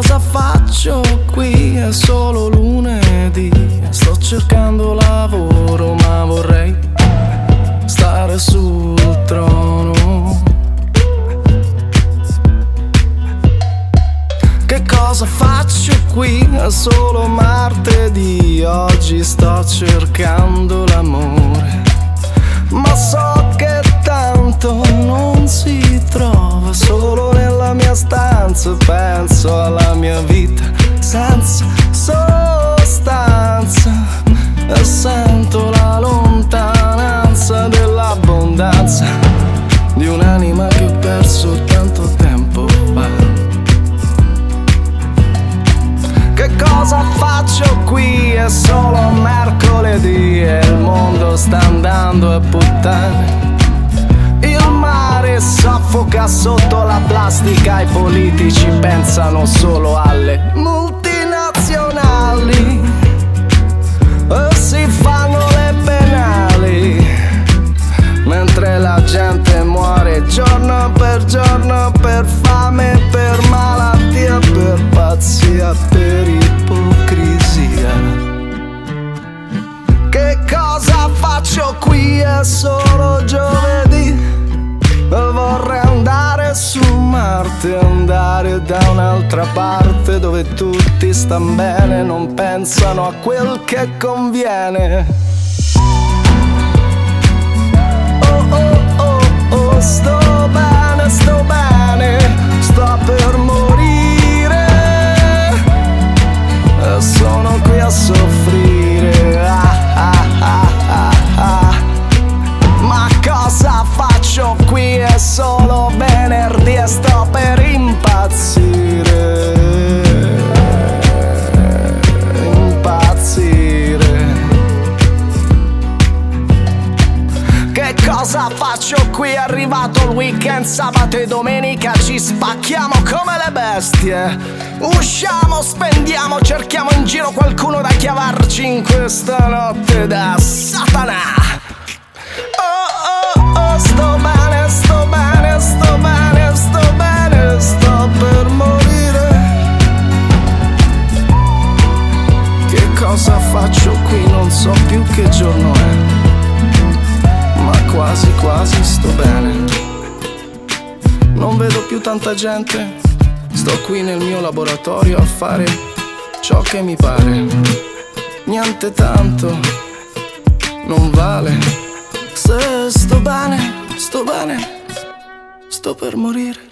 faccio qui? È solo lunedì. Sto cercando lavoro, ma vorrei stare sul trono. Che cosa faccio qui? È solo martedì. Oggi sto cercando l'amore. Stanza. Penso alla mia vita senza sostanza. E sento la lontananza dell'abbondanza di un'anima che ho perso tanto tempo fa. Che cosa faccio qui? È solo mercoledì e il mondo sta andando a puttane. Il mare soffoca sotto la plastica, i politici pensano solo alle multinazionali e si fanno le penali. Mentre la gente muore giorno per giorno per fame, per malattia, per pazzia, per ipocrisia. Che cosa faccio qui? È solo Marte, andare da un'altra parte dove tutti stanno bene, non pensano a quel che conviene. Oh oh oh oh, sto bene, sto bene, sto per morire. E sono qui a soffrire. Ah, ah, ah, ah, ah. Ma cosa faccio qui? È solo Che cosa faccio qui? È arrivato il weekend, sabato e domenica ci spacchiamo come le bestie. Usciamo, spendiamo, cerchiamo in giro qualcuno da chiavarci in questa notte da Satana. Più tanta gente. Sto qui nel mio laboratorio a fare ciò che mi pare. Niente tanto, non vale. Se sto bene, sto bene, sto per morire.